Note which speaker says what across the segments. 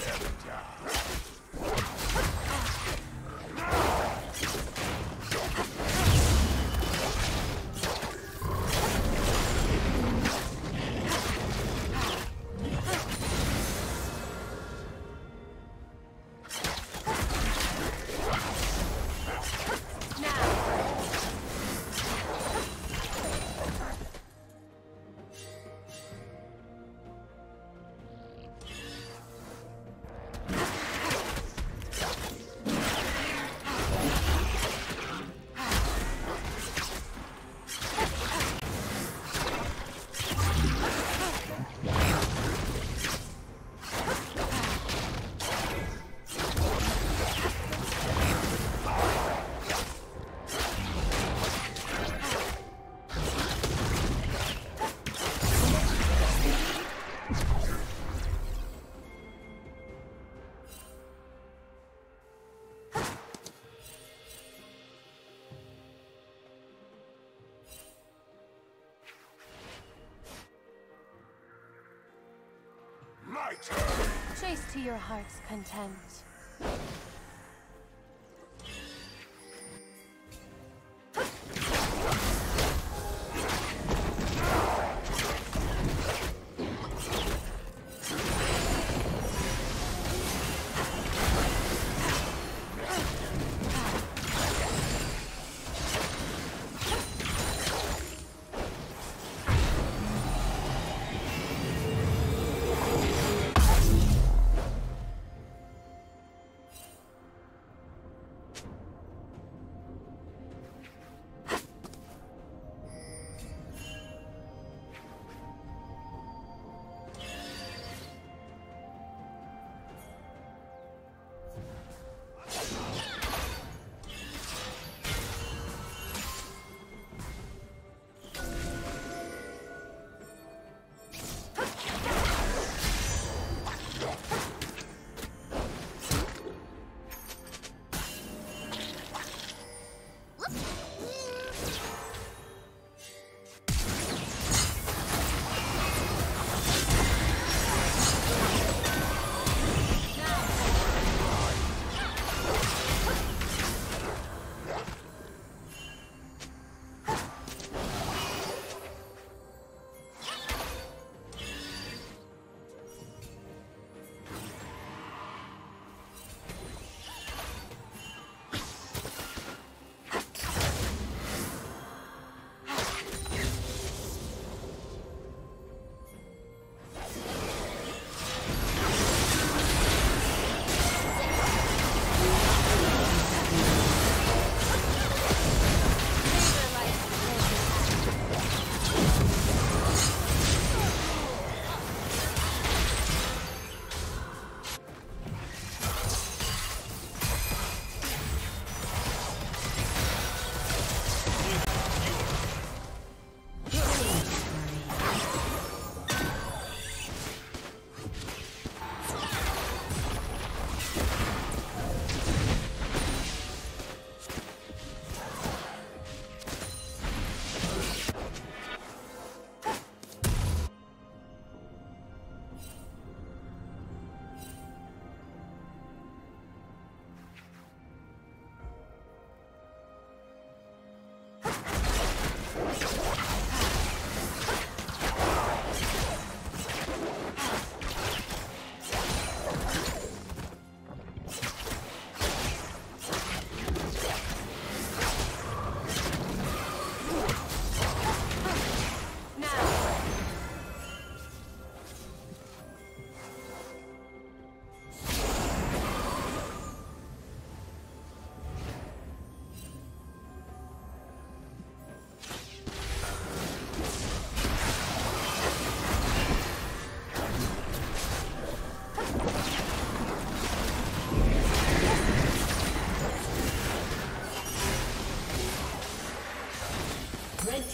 Speaker 1: Yeah.
Speaker 2: Chase to your heart's content.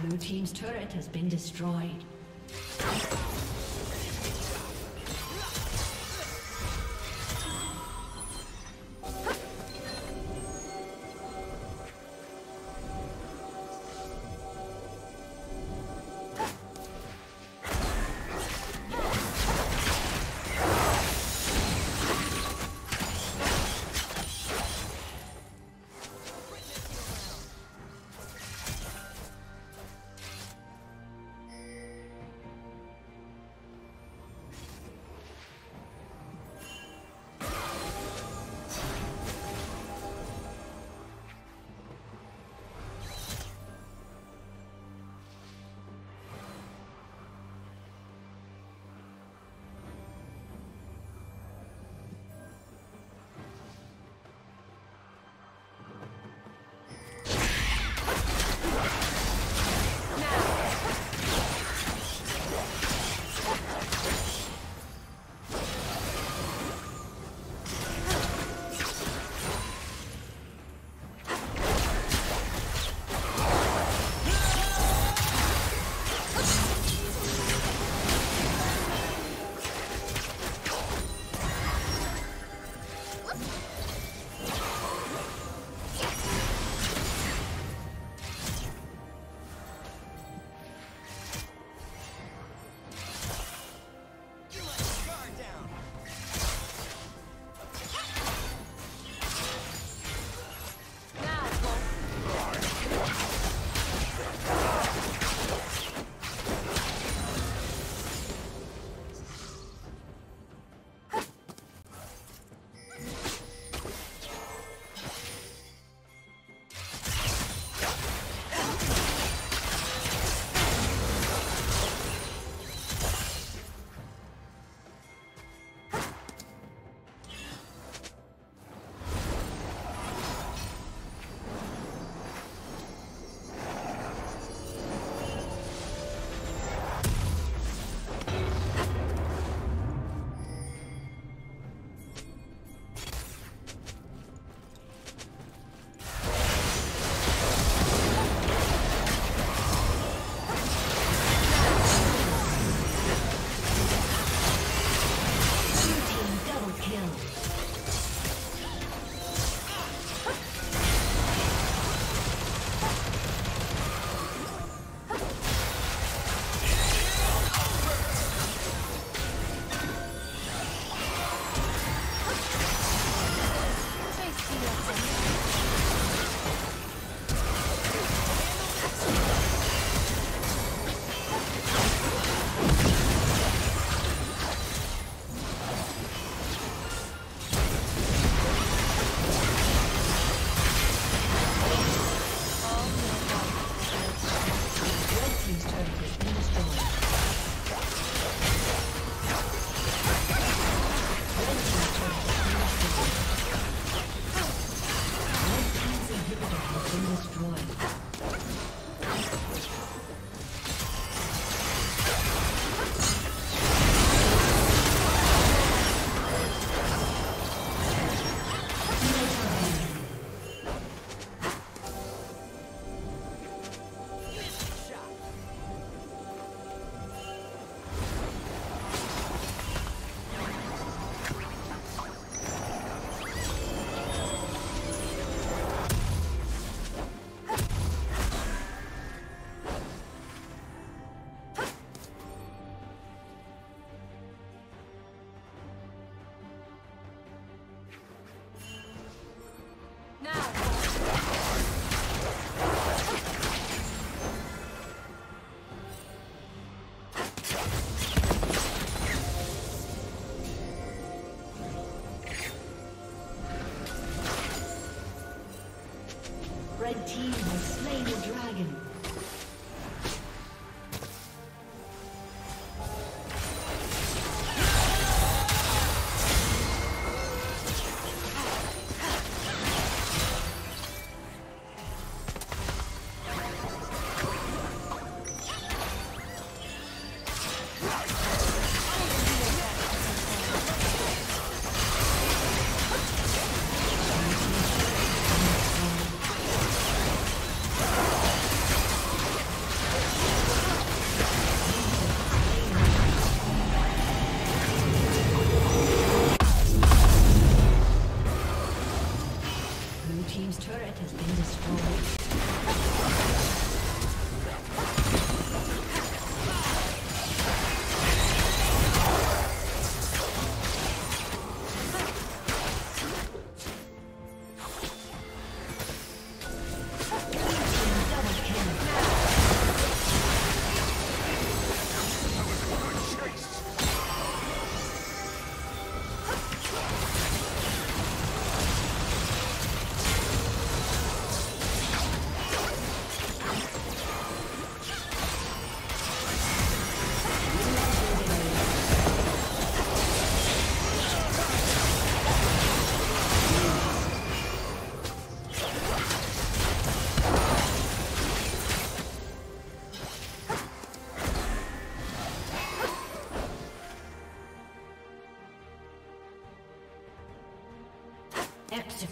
Speaker 3: Blue Team's turret has been destroyed.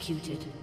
Speaker 3: Executed.